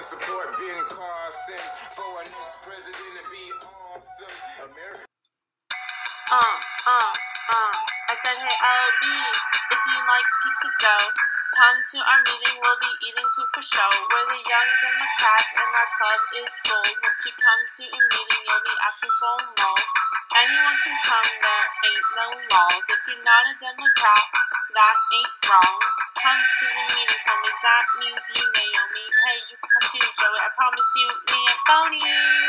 and support Ben Carson for our next president to be awesome. America. Uh, uh, uh. I said, hey, LB, if you like pizza dough, come to our meeting. We'll be eating too for show. We're the young Democrats, and our club is gold. Once you come to a meeting, you'll be asking for more. Anyone can come, there ain't no laws. If you're not a Democrat, that ain't wrong. Come to the meeting, homies. That means you Naomi. Hey, you can